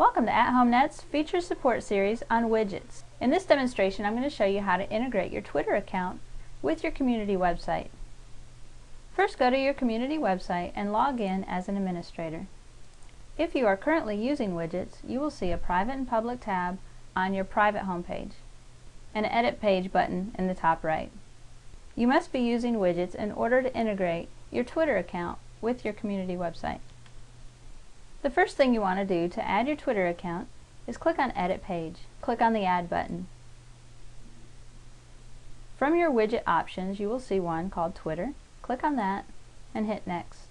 Welcome to AtHomeNet's feature support series on widgets. In this demonstration I'm going to show you how to integrate your Twitter account with your community website. First go to your community website and log in as an administrator. If you are currently using widgets, you will see a private and public tab on your private homepage and an edit page button in the top right. You must be using widgets in order to integrate your Twitter account with your community website. The first thing you want to do to add your Twitter account is click on Edit Page. Click on the Add button. From your widget options you will see one called Twitter. Click on that and hit Next.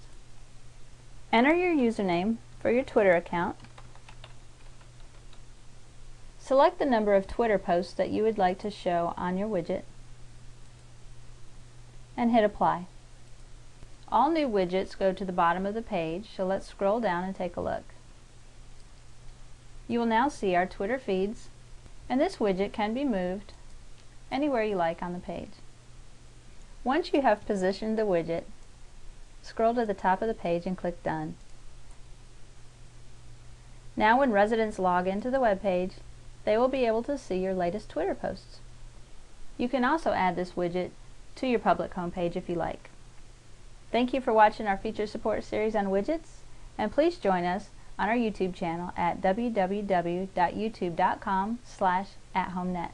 Enter your username for your Twitter account. Select the number of Twitter posts that you would like to show on your widget and hit Apply. All new widgets go to the bottom of the page, so let's scroll down and take a look. You will now see our Twitter feeds, and this widget can be moved anywhere you like on the page. Once you have positioned the widget, scroll to the top of the page and click Done. Now when residents log into the web page, they will be able to see your latest Twitter posts. You can also add this widget to your public homepage if you like. Thank you for watching our feature support series on widgets, and please join us on our YouTube channel at www.youtube.com slash athomenet.